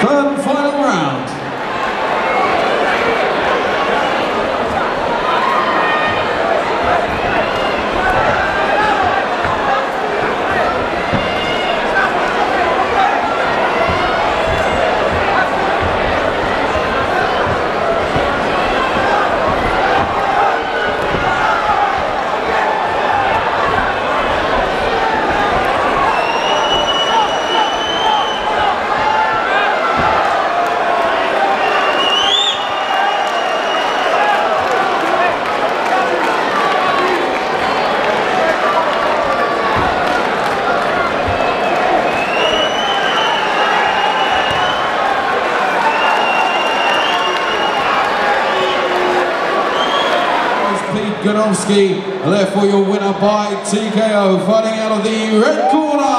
come follow Ganowski. And therefore your winner by TKO. Fighting out of the red corner,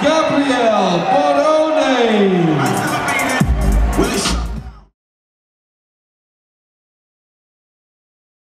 Gabriel Barone.